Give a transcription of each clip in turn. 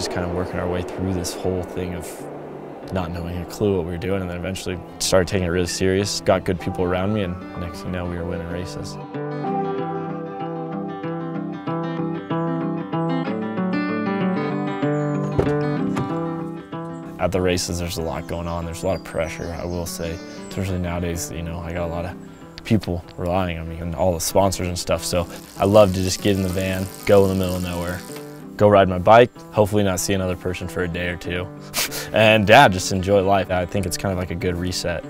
just kind of working our way through this whole thing of not knowing a clue what we were doing, and then eventually started taking it really serious. Got good people around me, and next thing you know, we were winning races. At the races, there's a lot going on. There's a lot of pressure, I will say. Especially nowadays, you know, I got a lot of people relying on me and all the sponsors and stuff. So I love to just get in the van, go in the middle of nowhere, go ride my bike, hopefully not see another person for a day or two. and yeah, just enjoy life. I think it's kind of like a good reset.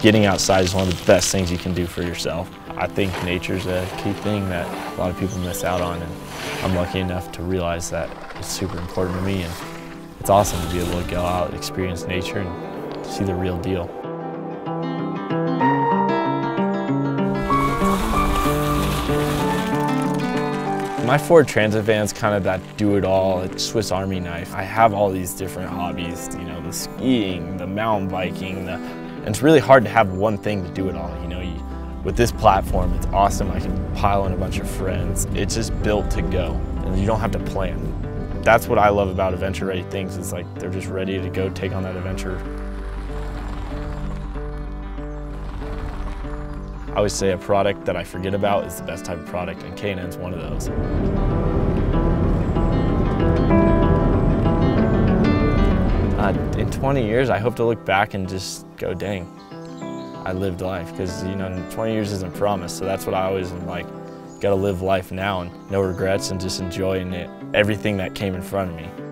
Getting outside is one of the best things you can do for yourself. I think nature's a key thing that a lot of people miss out on and I'm lucky enough to realize that it's super important to me and it's awesome to be able to go out, experience nature and see the real deal. My Ford Transit van is kind of that do-it-all, Swiss Army knife. I have all these different hobbies, you know, the skiing, the mountain biking, the, and it's really hard to have one thing to do it all. You know, you, with this platform, it's awesome. I can pile in a bunch of friends. It's just built to go, and you don't have to plan. That's what I love about adventure ready things. Is like they're just ready to go take on that adventure I always say a product that I forget about is the best type of product, and K&N's one of those. Uh, in 20 years, I hope to look back and just go, dang, I lived life. Because, you know, 20 years isn't promised, so that's what I always am like, got to live life now and no regrets and just enjoying it, everything that came in front of me.